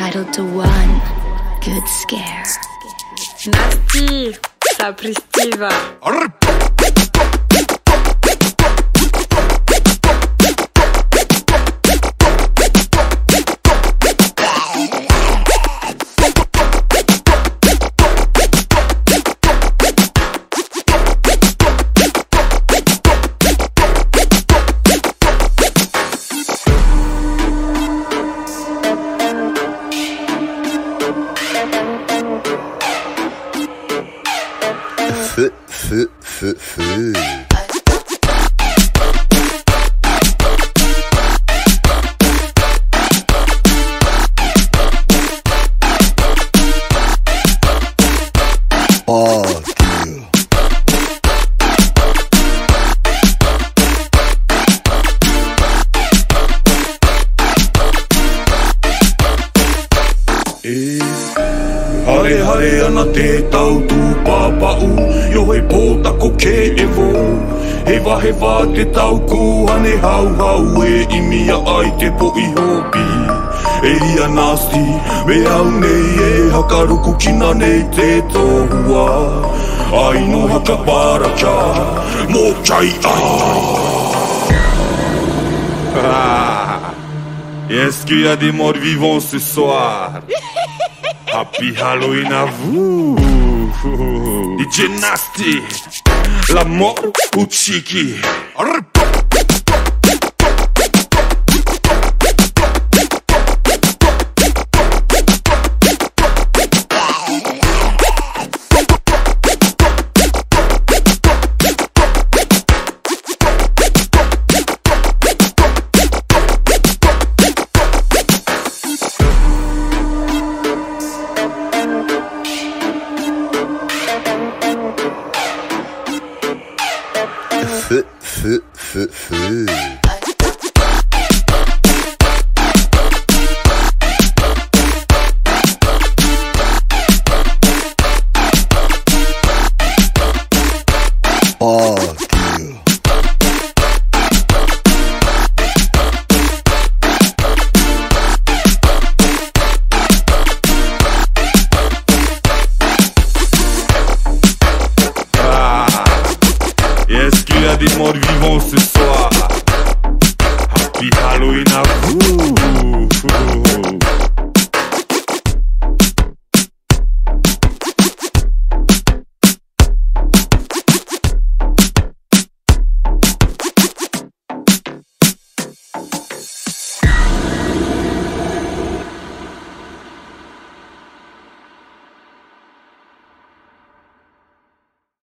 Entitled to one good scare. Nasty, saprystiva. Feu, feu, feu. Oh, Dieu. Hare hare ana te tau tū pāpau Yo hei pōta ko ke e wō He wahe wā te tau kūhane hau hau E imia ai te po i hopi E ia nasti Me au nei e hakaruku kina nei te tohua. Ai no haka pāraka Mō chai ah Est-ce qu'il y a des morts vivants ce soir Happy Halloween à vous DJ Nasty La mort ou Chiki Feu, feu, feu, feu. a des morts vivants ce soir. Happy Halloween à vous.